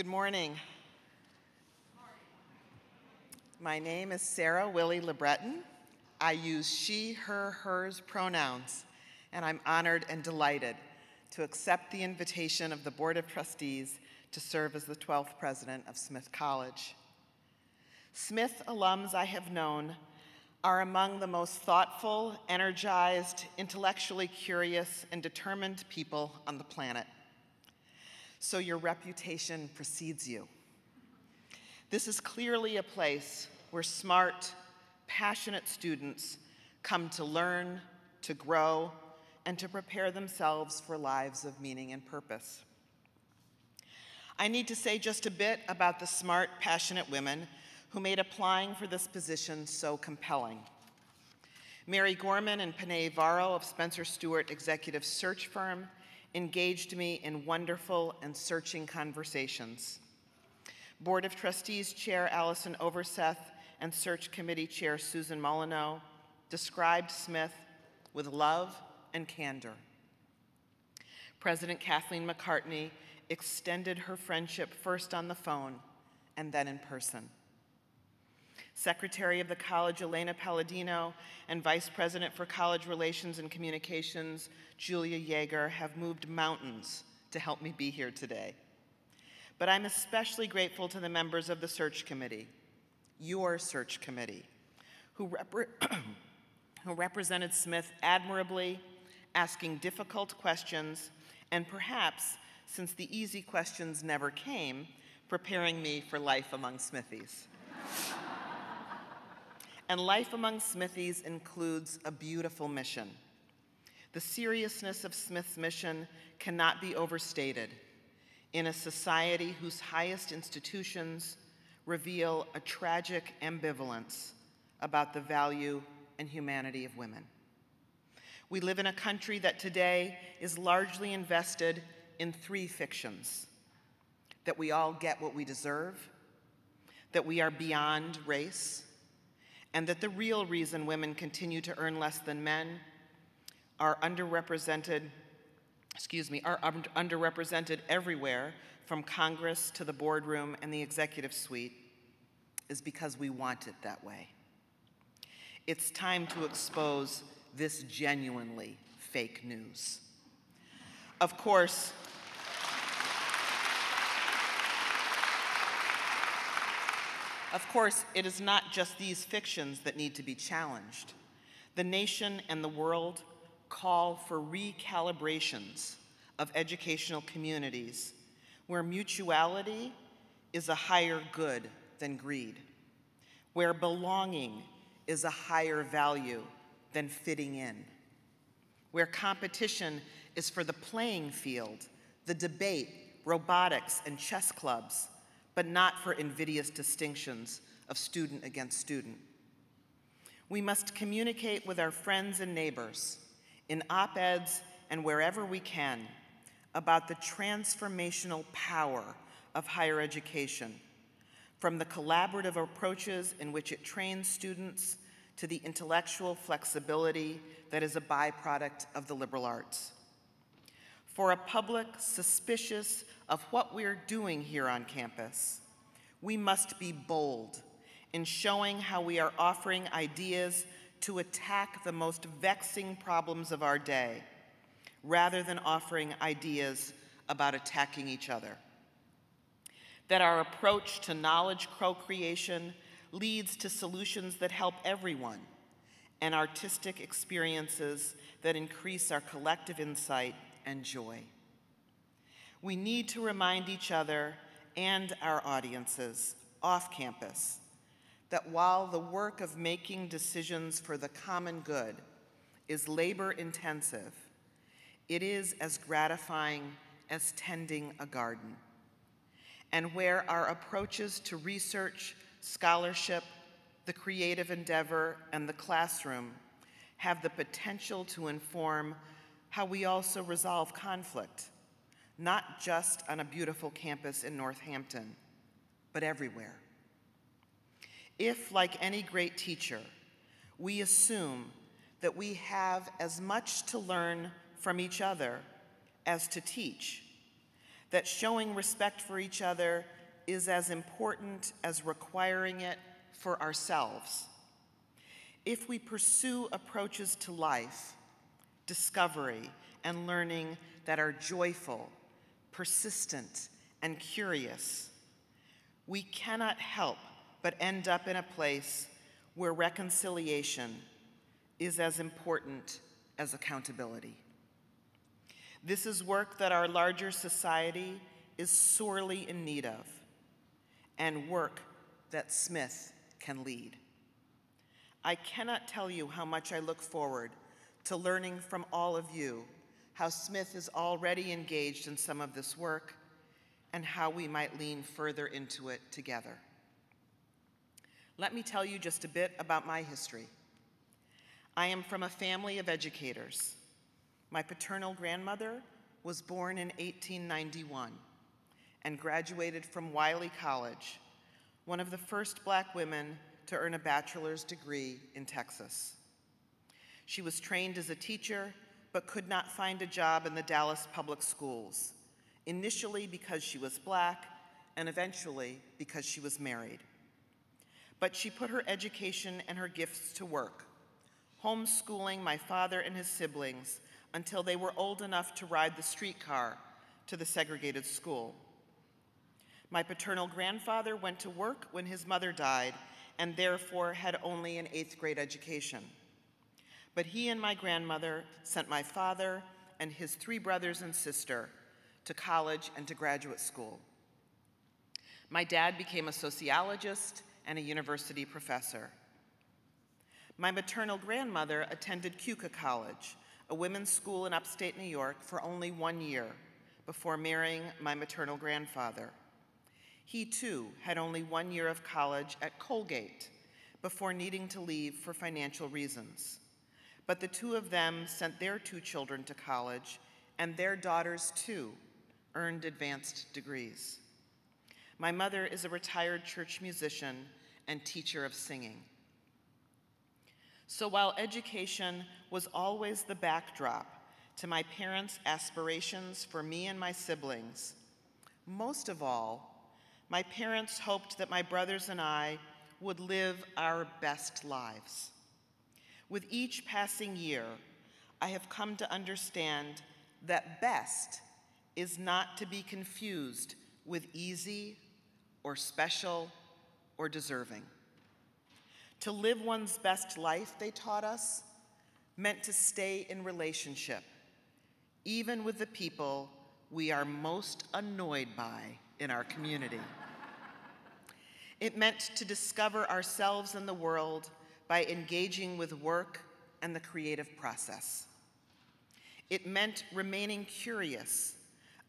Good morning. My name is Sarah Willie LeBreton. I use she, her, hers pronouns, and I'm honored and delighted to accept the invitation of the Board of Trustees to serve as the 12th president of Smith College. Smith alums I have known are among the most thoughtful, energized, intellectually curious, and determined people on the planet. So your reputation precedes you. This is clearly a place where smart, passionate students come to learn, to grow, and to prepare themselves for lives of meaning and purpose. I need to say just a bit about the smart, passionate women who made applying for this position so compelling. Mary Gorman and Panay Varro of Spencer Stuart Executive Search Firm engaged me in wonderful and searching conversations. Board of Trustees Chair Allison Overseth and Search Committee Chair Susan Molyneux described Smith with love and candor. President Kathleen McCartney extended her friendship first on the phone and then in person. Secretary of the College Elena Palladino and Vice President for College Relations and Communications Julia Yeager have moved mountains to help me be here today. But I'm especially grateful to the members of the search committee, your search committee, who, repre who represented Smith admirably, asking difficult questions, and perhaps, since the easy questions never came, preparing me for life among Smithies. and life among Smithies includes a beautiful mission. The seriousness of Smith's mission cannot be overstated in a society whose highest institutions reveal a tragic ambivalence about the value and humanity of women. We live in a country that today is largely invested in three fictions that we all get what we deserve, that we are beyond race, and that the real reason women continue to earn less than men are underrepresented, excuse me, are um, underrepresented everywhere from Congress to the boardroom and the executive suite is because we want it that way. It's time to expose this genuinely fake news. Of course, Of course, it is not just these fictions that need to be challenged. The nation and the world call for recalibrations of educational communities where mutuality is a higher good than greed, where belonging is a higher value than fitting in, where competition is for the playing field, the debate, robotics, and chess clubs, but not for invidious distinctions of student against student. We must communicate with our friends and neighbors in op-eds and wherever we can about the transformational power of higher education, from the collaborative approaches in which it trains students to the intellectual flexibility that is a byproduct of the liberal arts. For a public suspicious of what we're doing here on campus, we must be bold in showing how we are offering ideas to attack the most vexing problems of our day, rather than offering ideas about attacking each other. That our approach to knowledge co-creation leads to solutions that help everyone and artistic experiences that increase our collective insight and joy. We need to remind each other and our audiences off campus that while the work of making decisions for the common good is labor intensive, it is as gratifying as tending a garden. And where our approaches to research, scholarship, the creative endeavor, and the classroom have the potential to inform how we also resolve conflict, not just on a beautiful campus in Northampton, but everywhere. If, like any great teacher, we assume that we have as much to learn from each other as to teach, that showing respect for each other is as important as requiring it for ourselves. If we pursue approaches to life, discovery, and learning that are joyful, persistent, and curious, we cannot help but end up in a place where reconciliation is as important as accountability. This is work that our larger society is sorely in need of, and work that Smith can lead. I cannot tell you how much I look forward to learning from all of you how Smith is already engaged in some of this work and how we might lean further into it together. Let me tell you just a bit about my history. I am from a family of educators. My paternal grandmother was born in 1891 and graduated from Wiley College, one of the first black women to earn a bachelor's degree in Texas. She was trained as a teacher, but could not find a job in the Dallas public schools, initially because she was black, and eventually because she was married. But she put her education and her gifts to work, homeschooling my father and his siblings until they were old enough to ride the streetcar to the segregated school. My paternal grandfather went to work when his mother died and therefore had only an eighth grade education. But he and my grandmother sent my father and his three brothers and sister to college and to graduate school. My dad became a sociologist and a university professor. My maternal grandmother attended Keuka College, a women's school in upstate New York, for only one year before marrying my maternal grandfather. He too had only one year of college at Colgate before needing to leave for financial reasons. But the two of them sent their two children to college, and their daughters, too, earned advanced degrees. My mother is a retired church musician and teacher of singing. So while education was always the backdrop to my parents' aspirations for me and my siblings, most of all, my parents hoped that my brothers and I would live our best lives. With each passing year, I have come to understand that best is not to be confused with easy or special or deserving. To live one's best life, they taught us, meant to stay in relationship, even with the people we are most annoyed by in our community. It meant to discover ourselves and the world by engaging with work and the creative process. It meant remaining curious,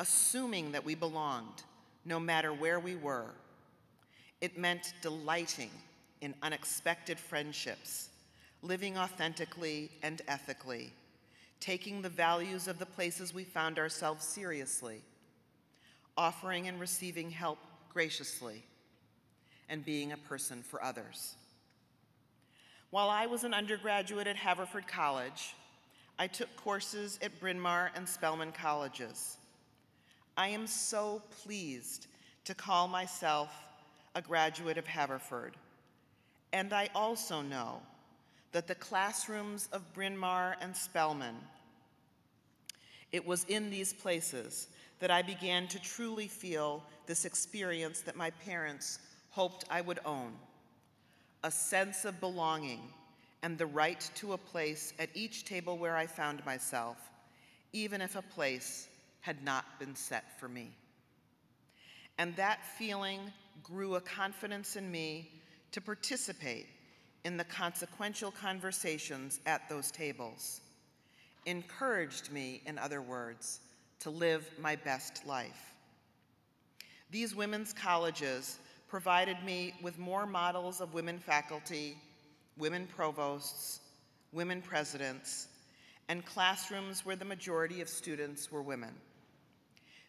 assuming that we belonged, no matter where we were. It meant delighting in unexpected friendships, living authentically and ethically, taking the values of the places we found ourselves seriously, offering and receiving help graciously, and being a person for others. While I was an undergraduate at Haverford College, I took courses at Bryn Mawr and Spelman colleges. I am so pleased to call myself a graduate of Haverford. And I also know that the classrooms of Bryn Mawr and Spelman, it was in these places that I began to truly feel this experience that my parents hoped I would own a sense of belonging, and the right to a place at each table where I found myself, even if a place had not been set for me. And that feeling grew a confidence in me to participate in the consequential conversations at those tables, encouraged me, in other words, to live my best life. These women's colleges provided me with more models of women faculty, women provosts, women presidents, and classrooms where the majority of students were women.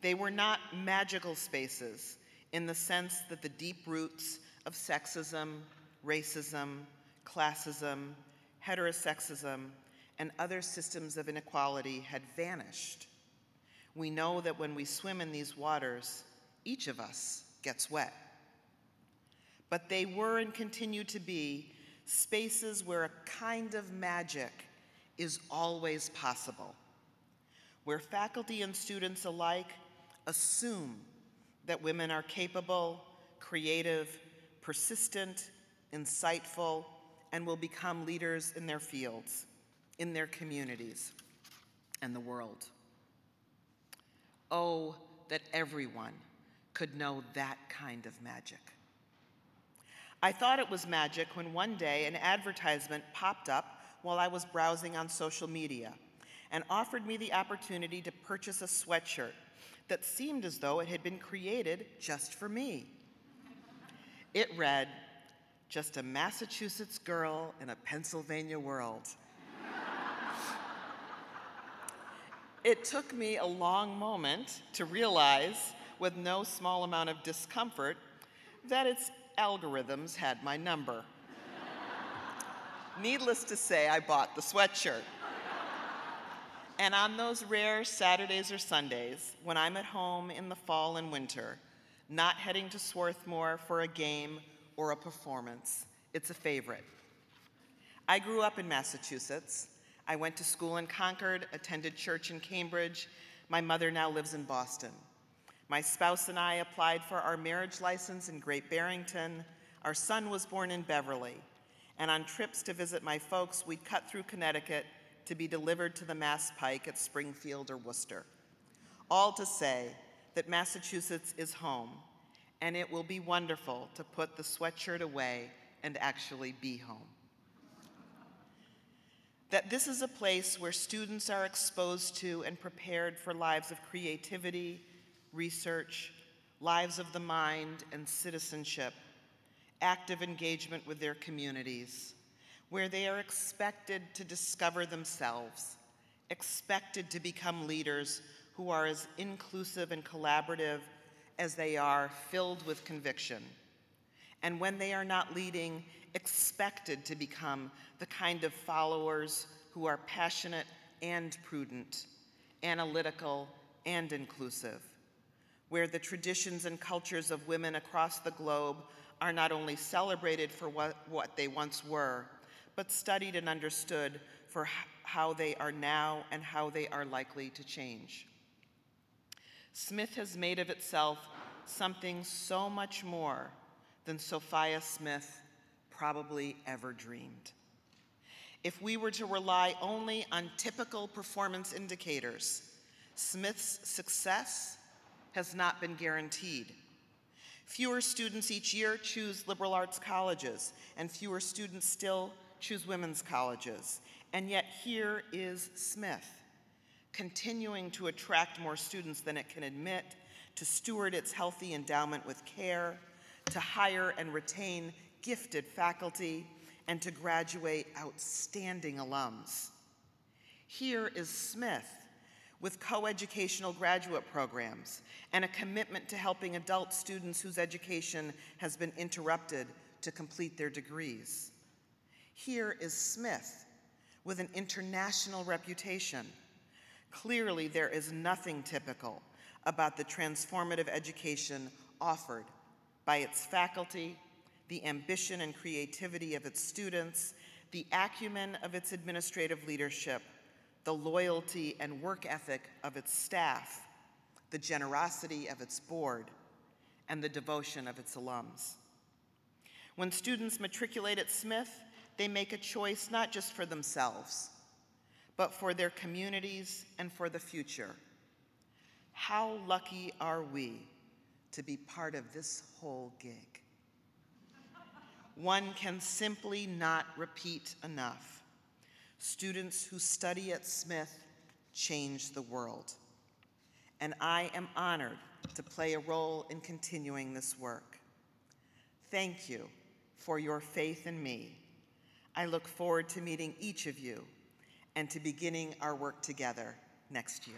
They were not magical spaces in the sense that the deep roots of sexism, racism, classism, heterosexism, and other systems of inequality had vanished. we know that when we swim in these waters, each of us gets wet. But they were and continue to be spaces where a kind of magic is always possible, where faculty and students alike assume that women are capable, creative, persistent, insightful, and will become leaders in their fields, in their communities, and the world. Oh, that everyone could know that kind of magic. I thought it was magic when one day an advertisement popped up while I was browsing on social media and offered me the opportunity to purchase a sweatshirt that seemed as though it had been created just for me. It read, Just a Massachusetts girl in a Pennsylvania world. it took me a long moment to realize, with no small amount of discomfort, that its algorithms had my number. Needless to say, I bought the sweatshirt. And on those rare Saturdays or Sundays, when I'm at home in the fall and winter, not heading to Swarthmore for a game or a performance, it's a favorite. I grew up in Massachusetts. I went to school in Concord, attended church in Cambridge. My mother now lives in Boston. My spouse and I applied for our marriage license in Great Barrington. Our son was born in Beverly. And on trips to visit my folks, we'd cut through Connecticut to be delivered to the Mass Pike at Springfield or Worcester. All to say that Massachusetts is home, and it will be wonderful to put the sweatshirt away and actually be home. That this is a place where students are exposed to and prepared for lives of creativity, research, lives of the mind, and citizenship, active engagement with their communities where they are expected to discover themselves, expected to become leaders who are as inclusive and collaborative as they are filled with conviction. And when they are not leading, expected to become the kind of followers who are passionate and prudent, analytical and inclusive, where the traditions and cultures of women across the globe are not only celebrated for what, what they once were, but studied and understood for how they are now and how they are likely to change. Smith has made of itself something so much more than Sophia Smith probably ever dreamed. If we were to rely only on typical performance indicators, Smith's success has not been guaranteed. Fewer students each year choose liberal arts colleges, and fewer students still choose women's colleges. And yet here is Smith, continuing to attract more students than it can admit, to steward its healthy endowment with care, to hire and retain gifted faculty, and to graduate outstanding alums. Here is Smith with coeducational graduate programs and a commitment to helping adult students whose education has been interrupted to complete their degrees. Here is Smith with an international reputation. Clearly, there is nothing typical about the transformative education offered by its faculty, the ambition and creativity of its students, the acumen of its administrative leadership, the loyalty and work ethic of its staff, the generosity of its board, and the devotion of its alums. When students matriculate at Smith, they make a choice not just for themselves, but for their communities and for the future. How lucky are we to be part of this whole gig? One can simply not repeat enough. Students who study at Smith change the world. And I am honored to play a role in continuing this work. Thank you for your faith in me I look forward to meeting each of you and to beginning our work together next year.